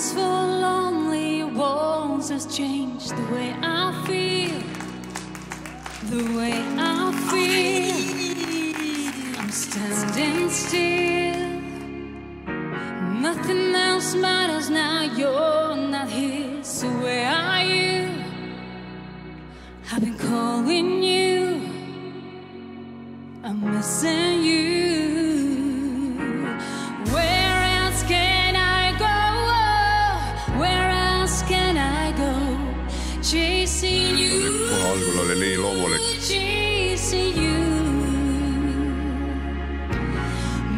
peaceful, lonely walls has changed the way I feel. The way I feel. I'm standing still. Nothing else matters now. You're not here. So where are you? I've been calling you. I'm missing you. Kohe algul oli nii loomulik. Chasing you.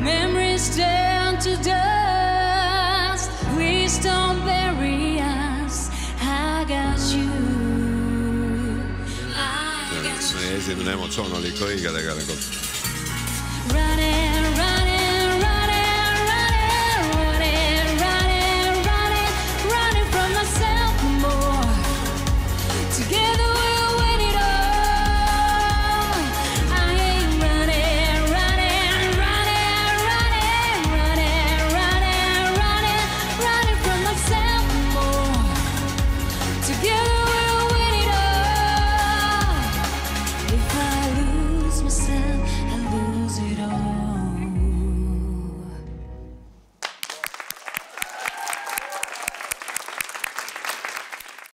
Memories turn to dust. Please don't bury us. I got you. I got you. meie esimene emotsioon oli ikka õige tegelikult.